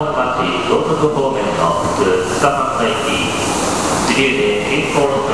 町道徳方面の普通駅自由で健康の